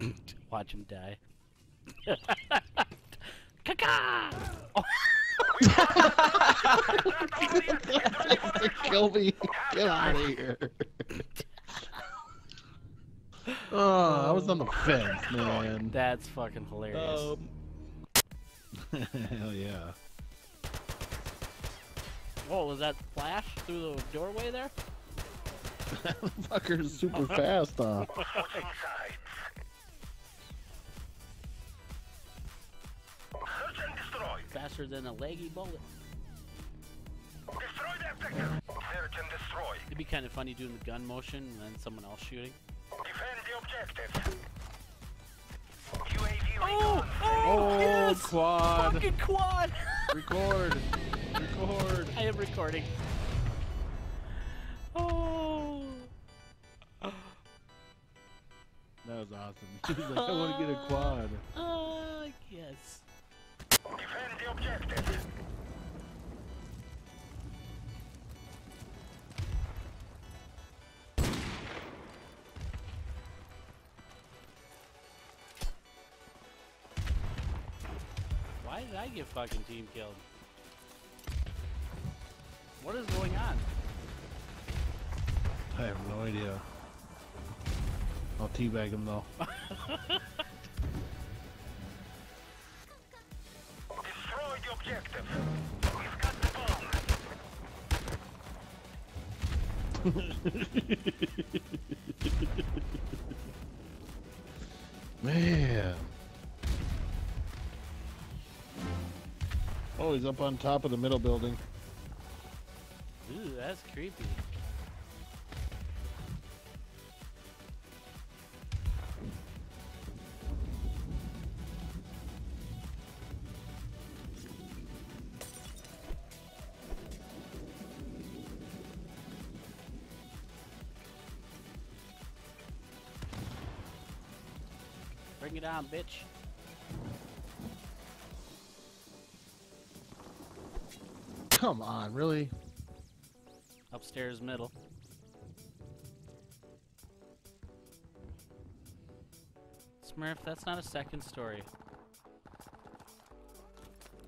Watch him die. Kaka! Kill me. Get out of here. Oh, I was on the fence, man. That's fucking hilarious. Um, Hell yeah. Whoa, was that flash through the doorway there? That fucker's super fast, huh? Faster than a laggy bullet. Destroy the objective. Search and destroy. It'd be kind of funny doing the gun motion and then someone else shooting. Defend the objective. UAV Oh! Oh! Oh, yes! quad. Fucking quad! Record. Record. I am recording. Oh! That was awesome. He's like, I want to get a quad. Uh, yes. Defend the objective. Why did I get fucking team killed? What is going on? I have no idea. I'll teabag him though. objective. We've got the bomb. Man. Oh, he's up on top of the middle building. Ooh, that's creepy. Bring it on, bitch. Come on, really? Upstairs middle. Smurf, that's not a second story.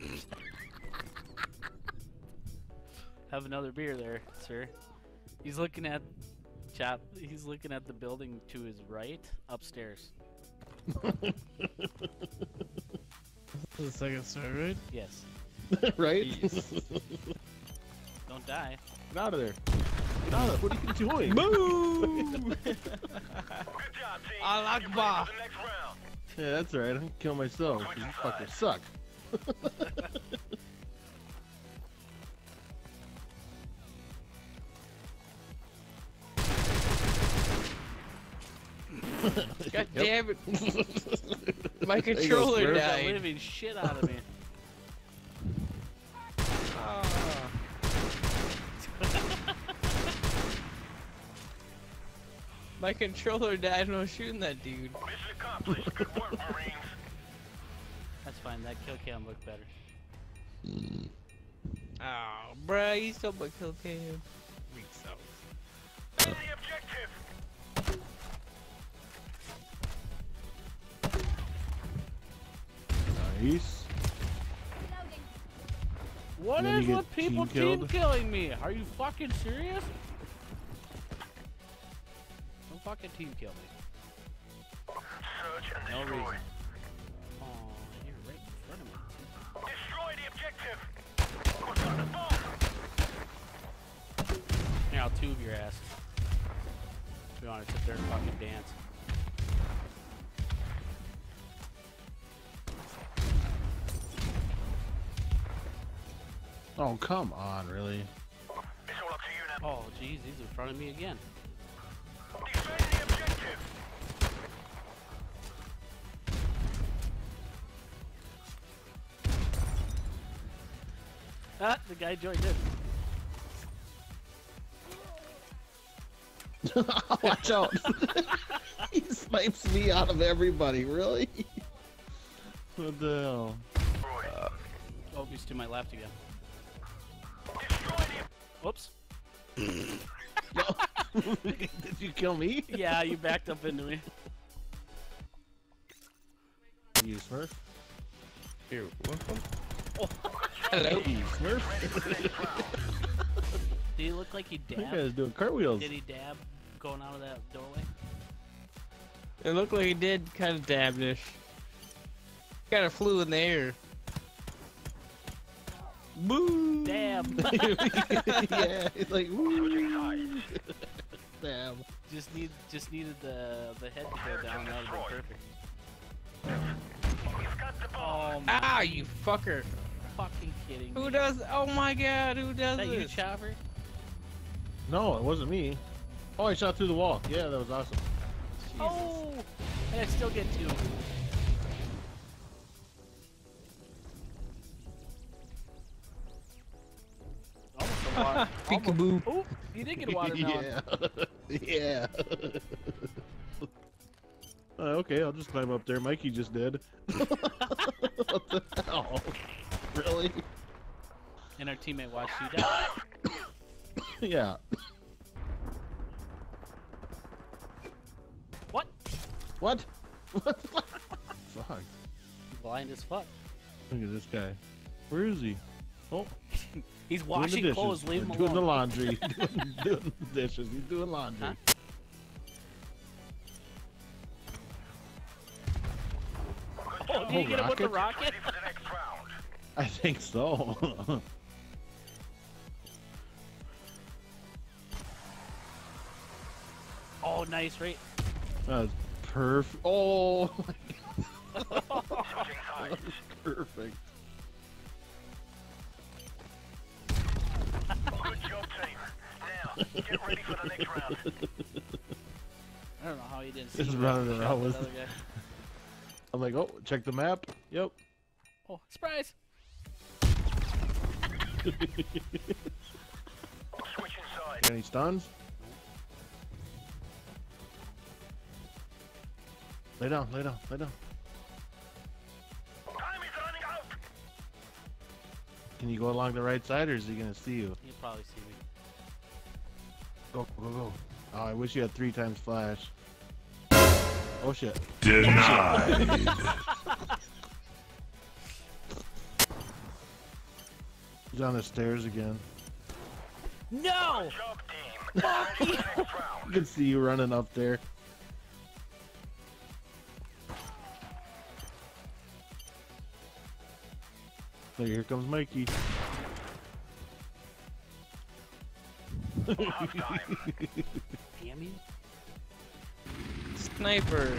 Have another beer there, sir. He's looking at chop he's looking at the building to his right upstairs. The second story, right? Yes. right? Don't die. Get out of there. Get out of there. What are you doing? Boom! Good job, team. Allah Get ready Akbar. for the next round. Yeah, that's right. I can kill myself. You fuckers suck. God damn it! My There you go, controller Smurf. The died. living shit out of me. Ah. My controller died when I was shooting that dude. Mission accomplished. Good work, Marines. That's fine, that kill cam looked better. Oh, bruh, you stole my kill cam. Weak sauce. Defend the objective. Nice. What And then is you with people team team killing me? Are you fucking serious? Don't fucking team kill me. Search and No destroy. reason. Oh, you're right in front of me. Destroy the objective. We've got the bomb. Here, I'll tube your ass. If you want to sit there and fucking dance. Oh, come on, really? It's all up to you now. Oh, jeez, he's in front of me again. Defend the objective. Ah, the guy joined in. Watch out. he snipes me out of everybody, really? What the hell? Destroy. Oh, he's to my left again. Destroy Whoops. Did you kill me? Yeah, you backed up into me. You Smurf? Here, welcome. Oh, hello. Hey, Smurf. Did he look like he That dabbed? guy's doing cartwheels. Did he dab going out of that doorway? It looked like he did kind of dabbish. Kind of flew in the air. Boo! Damn. yeah, it's like woo. Damn. just need just needed the the head to go down. That would have been perfect. We've got the bomb. Oh my Ah, you fucker! fucking kidding Who does? Oh my god, who does Is that you. Chopper? No, it wasn't me. Oh, I shot through the wall. Yeah, that was awesome. Oh, and I still get two. Water. Peekaboo. Oh, you did get a watermelon. yeah. yeah. Uh, okay, I'll just climb up there. Mikey just did. what the hell? Really? And our teammate watched you die. yeah. What? What? What? Fuck. Blind as fuck. Look at this guy. Where is he? Oh, He's doing the washing dishes. clothes. Leave him Or doing the laundry. doing, doing the dishes. He's doing laundry. Huh? Oh, did you Oh, get him with the rocket? rocket? Ready for the next round. I think so. Oh, nice, right? that was oh, perfect. Oh, Switching sides. perfect. Get ready for the next round. I don't know how he didn't see. Just running around with- other guy. I'm like, oh, check the map. Yep. Oh, surprise! Switching sides. Any stuns? Lay down, lay down, lay down. Time is running out. Can you go along the right side or is he gonna see you? He'll probably see me. Go, go, go. Oh, I wish you had three times flash. Oh shit. Denied. He's on the stairs again. No! Job, team. Ready for the next I can see you running up there. Look, here comes Mikey. Damn you! Sniper.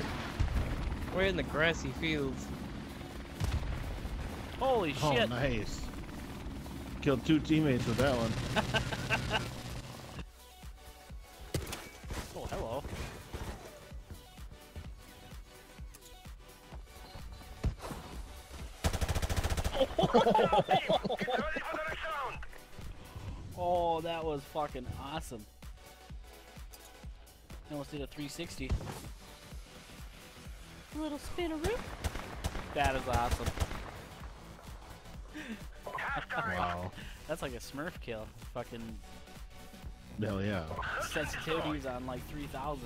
We're in the grassy fields. Holy shit. Oh, shit! nice. Killed two teammates with that one. Oh, hello. Oh, Get Oh, that was fucking awesome. I almost did a 360. A little spinneroo. That is awesome. Wow. That's like a Smurf kill. Fucking Hell yeah. sensitivity's on like 3,000.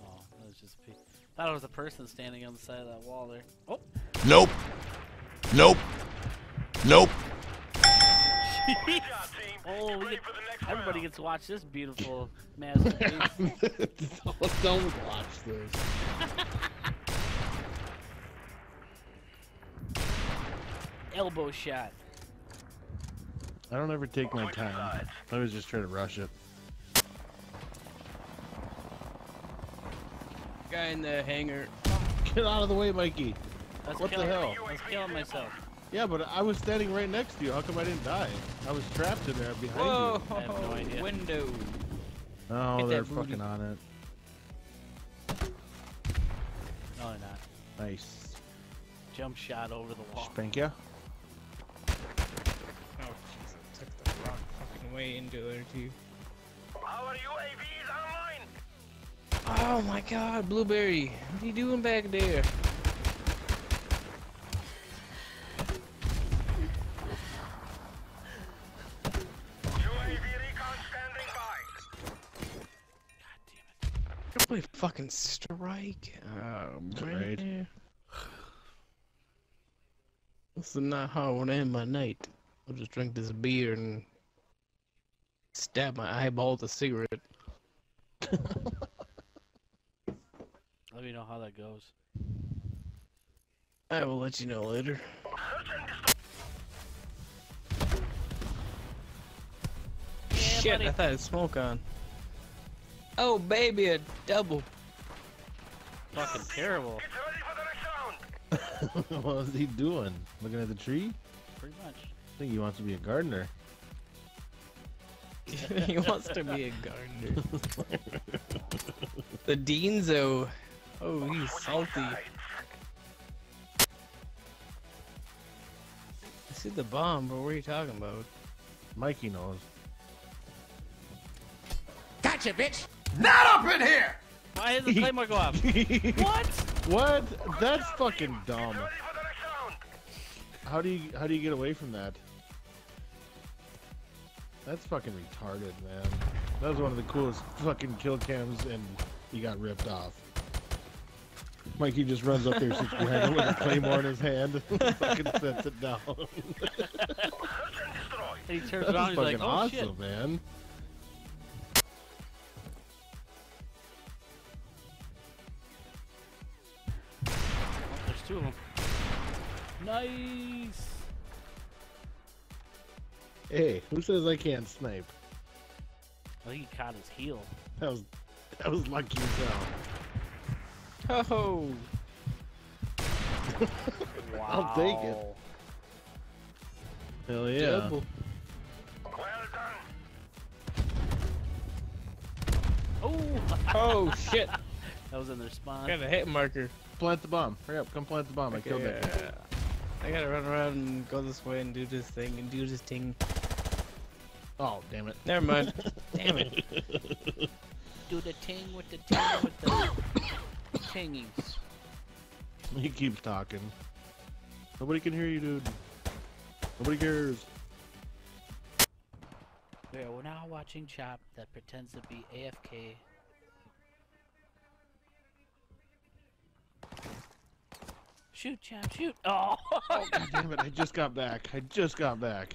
Oh, that was just a pe- Thought it was a person standing on the side of that wall there. Oh, Nope. Nope. Nope. Good. Oh, Get we get- for the next everybody gets to watch this beautiful masterpiece. Don't watch this. Elbow shot. I don't ever take my time. I always just try to rush it. Guy in the hangar. Get out of the way, Mikey. That's What the hell? I was killing myself. Yeah, but I was standing right next to you. How come I didn't die? I was trapped in there behind Whoa! I have no idea. Window. you. Oh, Hit they're fucking on it. No, they're not. Nice. Jump shot over the wall. Spank ya. Oh, jeez. I took the wrong fucking way into there, too. Our UAV is online. Oh my god, Blueberry. What are you doing back there? Fucking strike. Oh Right. This is not how I want to end my night. I'll just drink this beer and stab my eyeball with a cigarette. Let me know how that goes. I will let you know later. Shit, buddy. I thought it had smoke on. Oh, baby, a double. Fucking terrible. Get ready for the next round. what is he doing? Looking at the tree? Pretty much. I think he wants to be a gardener. he wants to be a gardener. the Deanzo. Oh, he's salty. I see the bomb, but what are you talking about? Mikey knows. Why does the claymore go off? what? What? That's fucking dumb. Ready for the next round. How do you how do you get away from that? That's fucking retarded, man. That was one of the coolest fucking kill cams, and he got ripped off. Mikey just runs up there, sits behind him with a claymore in his hand, and fucking sets it down. And he turns That's around. He's like, fucking "Oh awesome, shit!" man. Two of them. Nice. Hey, who says I can't snipe? I think he caught his heel. That was that was lucky as hell. Oh, Wow. I'll take it. Hell yeah. double. Well done. Oh, Oh shit! that was in their spawn. Got a hit marker. Plant the bomb. Hurry up, come plant the bomb. I killed Okay, it. uh, I gotta run around and go this way and do this thing and do this thing. Oh, damn it. Never mind. Damn it. Do the ting with the ting with the tingies. He keeps talking. Nobody can hear you, dude. Nobody cares. Yeah, we're now watching Chop that pretends to be AFK. Shoot, Chop, shoot! Oh. oh! God damn it, I just got back. I just got back.